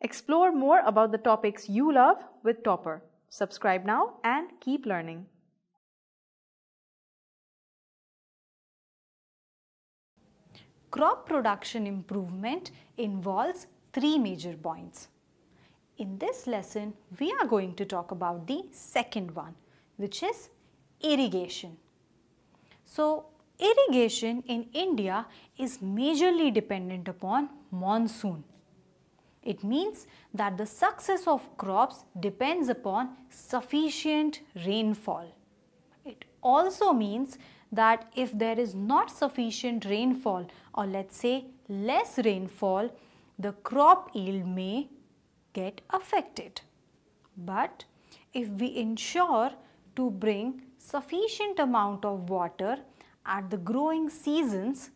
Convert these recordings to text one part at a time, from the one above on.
Explore more about the topics you love with Toppr. Subscribe now and keep learning. Crop production improvement involves three major points. In this lesson, we are going to talk about the second one, which is irrigation. So, irrigation in India is majorly dependent upon monsoon. It means that the success of crops depends upon sufficient rainfall. It also means that if there is not sufficient rainfall or let's say less rainfall, the crop yield may get affected. But if we ensure to bring sufficient amount of water at the growing seasons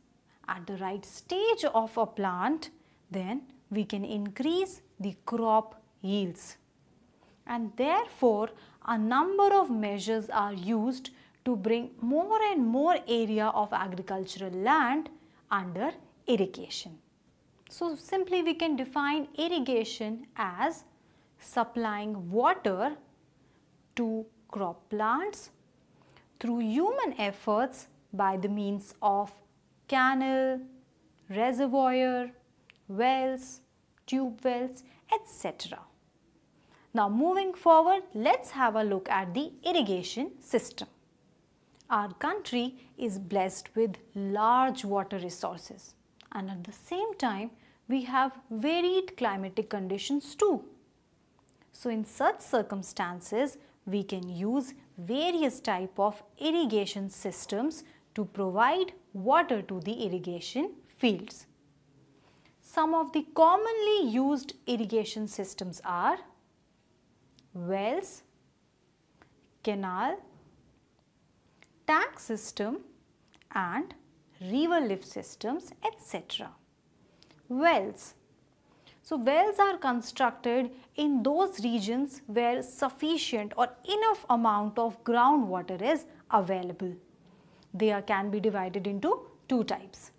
at the right stage of a plant, then we can increase the crop yields. And therefore, a number of measures are used to bring more and more area of agricultural land under irrigation. So, simply we can define irrigation as supplying water to crop plants through human efforts by the means of canal, reservoir, wells, tube wells, etc. Now moving forward, let's have a look at the irrigation system. Our country is blessed with large water resources and at the same time we have varied climatic conditions too. So in such circumstances, we can use various type of irrigation systems to provide water to the irrigation fields. Some of the commonly used irrigation systems are wells, canal, tank system and river lift systems etc. Wells so wells are constructed in those regions where sufficient or enough amount of groundwater is available. They are, can be divided into two types,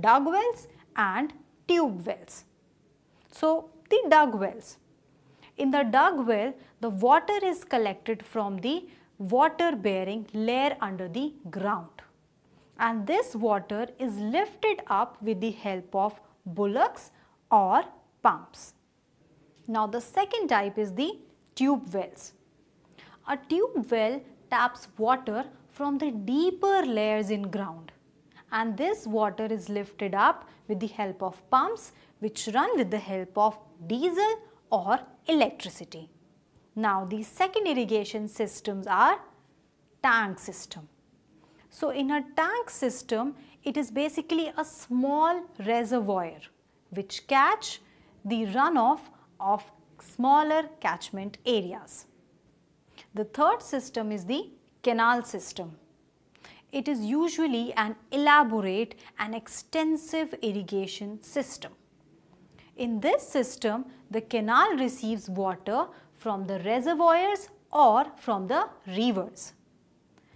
dug wells and tube wells. So the dug wells. In the dug well, the water is collected from the water bearing layer under the ground and this water is lifted up with the help of bullocks or pumps. Now the second type is the tube wells. A tube well taps water from the deeper layers in ground and this water is lifted up with the help of pumps which run with the help of diesel or electricity. Now the second irrigation systems are tank system. So in a tank system it is basically a small reservoir which catch the runoff of smaller catchment areas. The third system is the canal system. It is usually an elaborate and extensive irrigation system. In this system, the canal receives water from the reservoirs or from the rivers.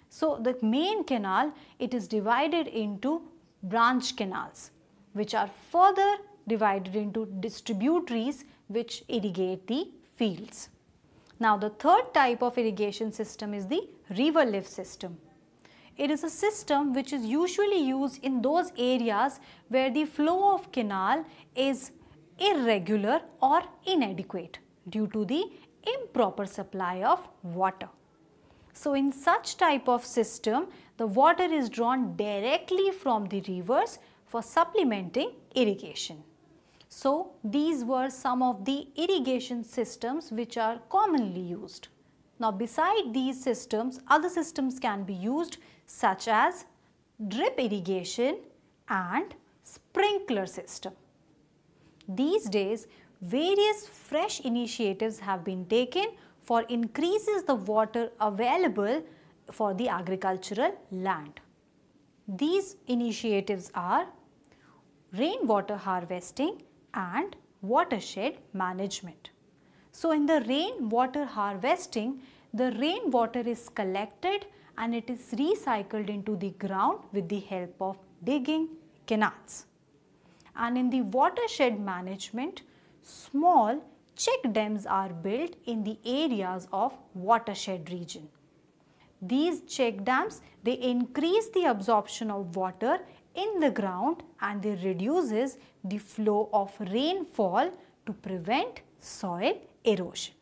So, the main canal, it is divided into branch canals, which are further divided into distributaries which irrigate the fields. Now, the third type of irrigation system is the river lift system. It is a system which is usually used in those areas where the flow of canal is irregular or inadequate due to the improper supply of water. So, in such type of system, the water is drawn directly from the rivers for supplementing irrigation. So, these were some of the irrigation systems which are commonly used. Now, beside these systems, other systems can be used such as drip irrigation and sprinkler system. These days, various fresh initiatives have been taken for increases the water available for the agricultural land. These initiatives are rainwater harvesting and watershed management. So, in the rainwater harvesting, the rainwater is collected and it is recycled into the ground with the help of digging canals. And in the watershed management, small check dams are built in the areas of watershed region. These check dams, they increase the absorption of water in the ground and they reduces the flow of rainfall to prevent soil erosion.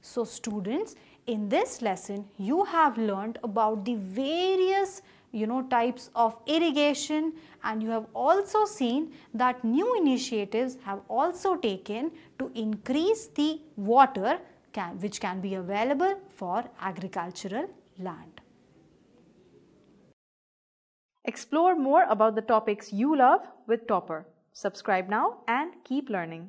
So students, in this lesson you have learned about the various you know types of irrigation and you have also seen that new initiatives have also taken to increase the water can, which can be available for agricultural land. Explore more about the topics you love with Toppr. Subscribe now and keep learning.